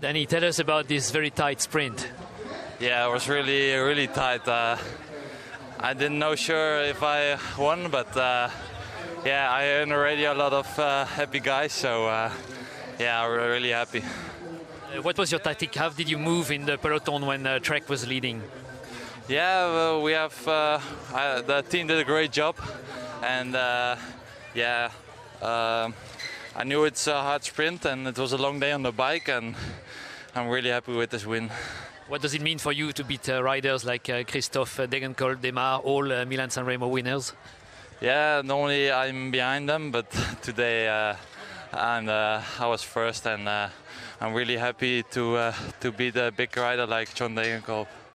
Danny, tell us about this very tight sprint. Yeah, it was really, really tight. Uh, I didn't know sure if I won, but uh, yeah, I the radio a lot of uh, happy guys, so uh, yeah, we're really happy. Uh, what was your tactic? How did you move in the peloton when uh, Trek was leading? Yeah, well, we have uh, I, the team did a great job, and uh, yeah, um I knew it's a hard sprint and it was a long day on the bike, and I'm really happy with this win. What does it mean for you to beat uh, riders like uh, Kristoff Degenkolb, Démare, all uh, Milan San Remo winners? Yeah, normally I'm behind them, but today uh, and uh, I was first, and uh, I'm really happy to uh, to beat a big rider like John Degenkolb.